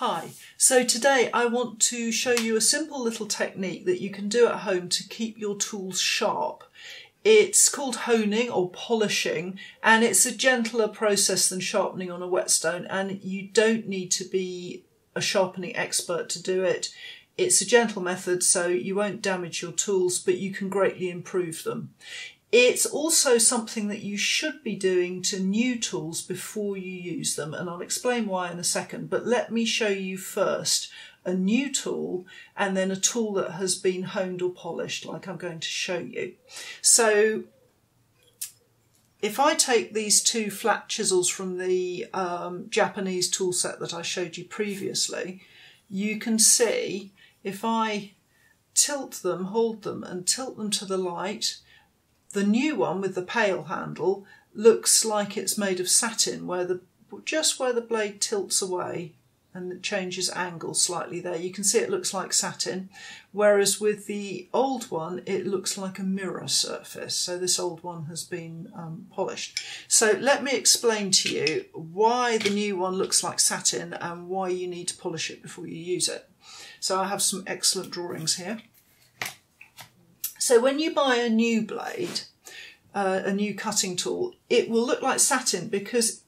Hi, so today I want to show you a simple little technique that you can do at home to keep your tools sharp. It's called honing or polishing and it's a gentler process than sharpening on a whetstone and you don't need to be a sharpening expert to do it. It's a gentle method so you won't damage your tools but you can greatly improve them. It's also something that you should be doing to new tools before you use them, and I'll explain why in a second. But let me show you first a new tool and then a tool that has been honed or polished, like I'm going to show you. So if I take these two flat chisels from the um, Japanese tool set that I showed you previously, you can see if I tilt them, hold them and tilt them to the light, the new one with the pale handle looks like it's made of satin where the just where the blade tilts away and it changes angle slightly there. You can see it looks like satin, whereas with the old one, it looks like a mirror surface. So this old one has been um, polished. So let me explain to you why the new one looks like satin and why you need to polish it before you use it. So I have some excellent drawings here. So when you buy a new blade, uh, a new cutting tool, it will look like satin because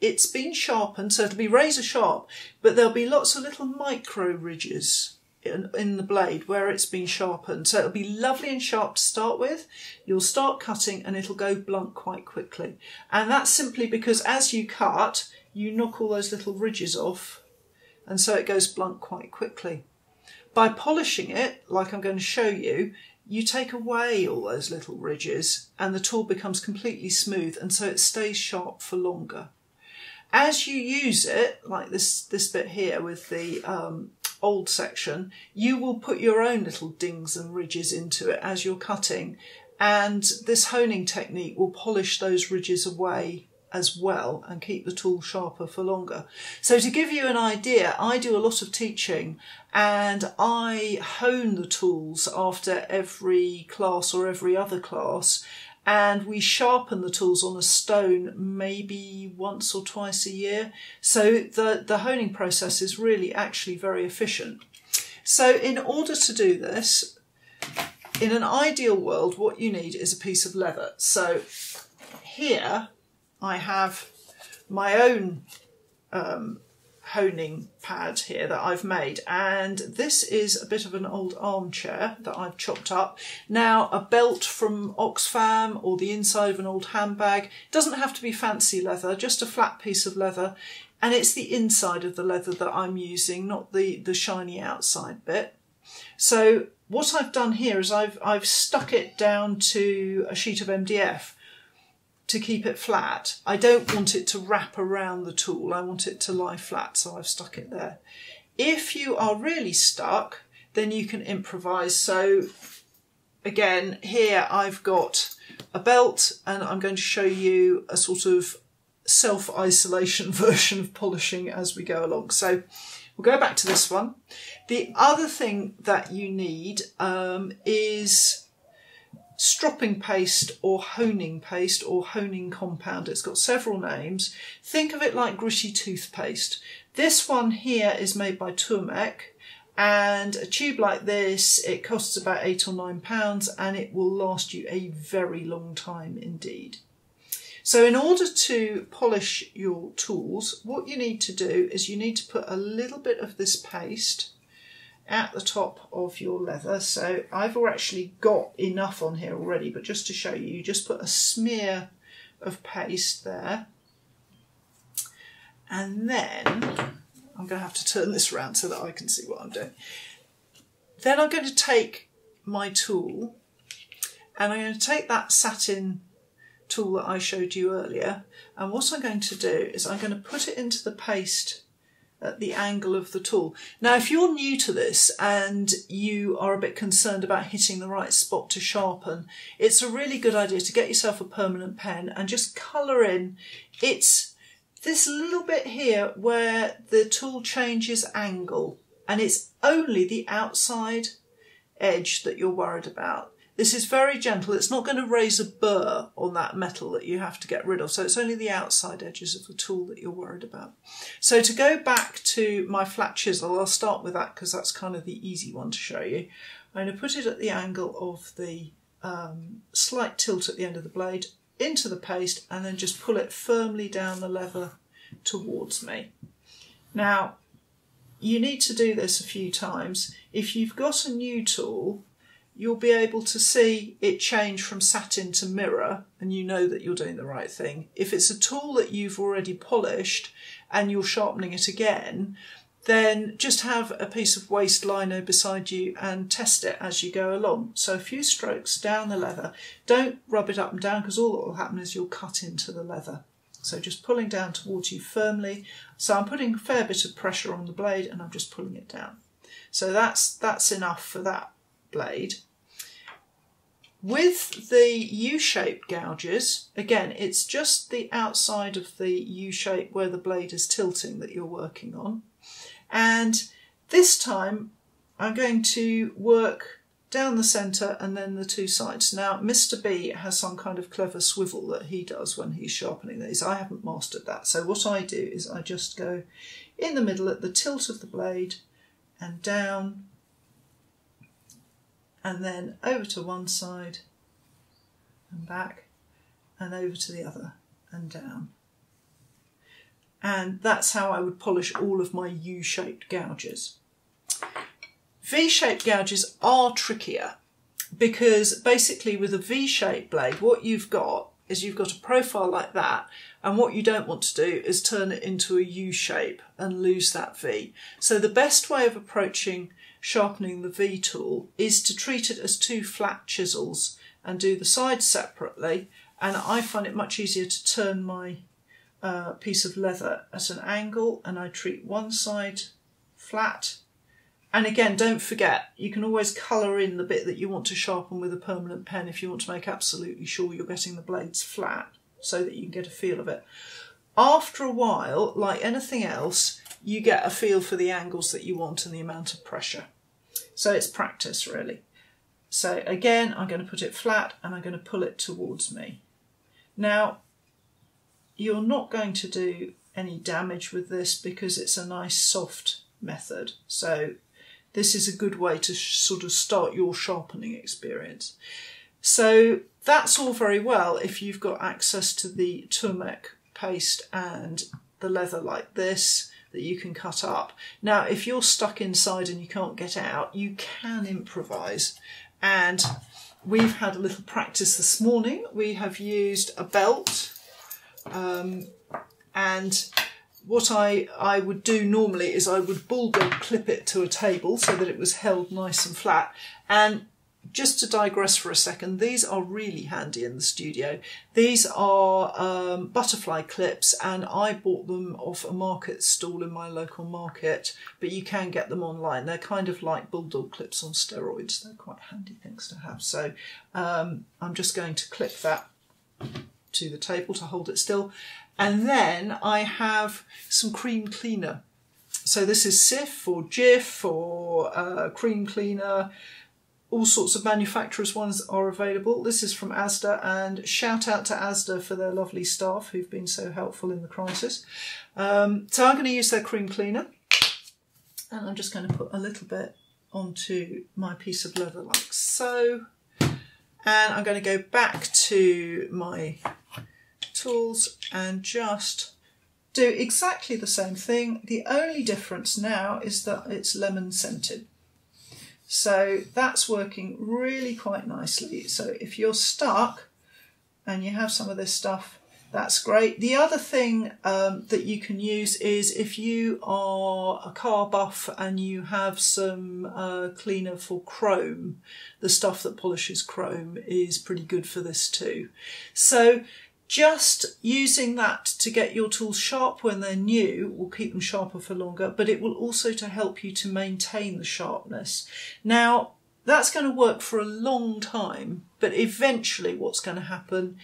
it's been sharpened, so it'll be razor sharp, but there'll be lots of little micro ridges in, in, the blade where it's been sharpened. So it'll be lovely and sharp to start with. You'll start cutting and it'll go blunt quite quickly. And that's simply because as you cut, you knock all those little ridges off and so it goes blunt quite quickly. By polishing it, like I'm going to show you, you take away all those little ridges and the tool becomes completely smooth and so it stays sharp for longer. As you use it, like this, this bit here with the um, old section, you will put your own little dings and ridges into it as you're cutting and this honing technique will polish those ridges away as well and keep the tool sharper for longer. So to give you an idea, I do a lot of teaching and I hone the tools after every class or every other class and we sharpen the tools on a stone maybe once or twice a year. So the, the honing process is really actually very efficient. So in order to do this, in an ideal world, what you need is a piece of leather. So here I have my own um, honing pad here that I've made and this is a bit of an old armchair that I've chopped up. Now a belt from Oxfam or the inside of an old handbag, doesn't have to be fancy leather, just a flat piece of leather and it's the inside of the leather that I'm using, not the, the shiny outside bit. So what I've done here is I've, I've stuck it down to a sheet of MDF to keep it flat. I don't want it to wrap around the tool. I want it to lie flat, so I've stuck it there. If you are really stuck, then you can improvise. So again, here I've got a belt and I'm going to show you a sort of self-isolation version of polishing as we go along. So we'll go back to this one. The other thing that you need um, is stropping paste or honing paste or honing compound. It's got several names. Think of it like gritty toothpaste. This one here is made by Tormek and a tube like this, it costs about eight or nine pounds and it will last you a very long time indeed. So in order to polish your tools, what you need to do is you need to put a little bit of this paste at the top of your leather. So I've actually got enough on here already, but just to show you, you just put a smear of paste there. And then I'm going to have to turn this around so that I can see what I'm doing. Then I'm going to take my tool and I'm going to take that satin tool that I showed you earlier and what I'm going to do is I'm going to put it into the paste at the angle of the tool. Now, if you're new to this and you are a bit concerned about hitting the right spot to sharpen, it's a really good idea to get yourself a permanent pen and just colour in. It's this little bit here where the tool changes angle and it's only the outside edge that you're worried about. This is very gentle. It's not going to raise a burr on that metal that you have to get rid of. So it's only the outside edges of the tool that you're worried about. So to go back to my flat chisel, I'll start with that because that's kind of the easy one to show you. I'm going to put it at the angle of the um, slight tilt at the end of the blade into the paste and then just pull it firmly down the lever towards me. Now, you need to do this a few times. If you've got a new tool, you'll be able to see it change from satin to mirror and you know that you're doing the right thing. If it's a tool that you've already polished and you're sharpening it again, then just have a piece of waste lino beside you and test it as you go along. So a few strokes down the leather. Don't rub it up and down because all that will happen is you'll cut into the leather. So just pulling down towards you firmly. So I'm putting a fair bit of pressure on the blade and I'm just pulling it down. So that's, that's enough for that blade. With the U-shaped gouges, again, it's just the outside of the U-shape where the blade is tilting that you're working on. And this time I'm going to work down the centre and then the two sides. Now, Mr. B has some kind of clever swivel that he does when he's sharpening these. I haven't mastered that. So what I do is I just go in the middle at the tilt of the blade and down and then over to one side and back and over to the other and down. And that's how I would polish all of my U-shaped gouges. V-shaped gouges are trickier because basically with a V-shaped blade, what you've got is you've got a profile like that and what you don't want to do is turn it into a U shape and lose that V. So the best way of approaching sharpening the V tool is to treat it as two flat chisels and do the sides separately. And I find it much easier to turn my uh, piece of leather at an angle and I treat one side flat. And again, don't forget, you can always colour in the bit that you want to sharpen with a permanent pen if you want to make absolutely sure you're getting the blades flat so that you can get a feel of it. After a while, like anything else, you get a feel for the angles that you want and the amount of pressure. So it's practice really. So again, I'm going to put it flat and I'm going to pull it towards me. Now, you're not going to do any damage with this because it's a nice soft method. So this is a good way to sort of start your sharpening experience. So that's all very well if you've got access to the Tormek paste and the leather like this that you can cut up. Now, if you're stuck inside and you can't get out, you can improvise. And we've had a little practice this morning. We have used a belt um, and what I, I would do normally is I would bulldog clip it to a table so that it was held nice and flat. And just to digress for a second, these are really handy in the studio. These are um, butterfly clips and I bought them off a market stall in my local market, but you can get them online. They're kind of like bulldog clips on steroids. They're quite handy things to have. So um, I'm just going to clip that to the table to hold it still. And then I have some cream cleaner. So this is Cif or Jif or uh, cream cleaner all sorts of manufacturers ones are available. This is from Asda and shout out to Asda for their lovely staff who've been so helpful in the crisis. Um, so I'm going to use their cream cleaner and I'm just going to put a little bit onto my piece of leather like so. And I'm going to go back to my tools and just do exactly the same thing. The only difference now is that it's lemon scented. So that's working really quite nicely. So if you're stuck and you have some of this stuff, that's great. The other thing um, that you can use is if you are a car buff and you have some uh, cleaner for chrome, the stuff that polishes chrome is pretty good for this too. So just using that to get your tools sharp when they're new will keep them sharper for longer, but it will also to help you to maintain the sharpness. Now, that's going to work for a long time, but eventually what's going to happen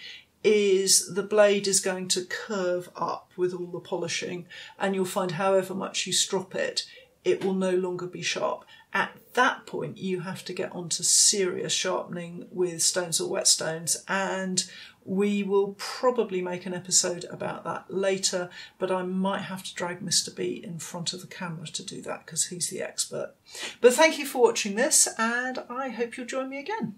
is the blade is going to curve up with all the polishing and you'll find however much you strop it, it will no longer be sharp. At that point, you have to get onto serious sharpening with stones or whetstones, and we will probably make an episode about that later, but I might have to drag Mr. B in front of the camera to do that because he's the expert. But thank you for watching this, and I hope you'll join me again.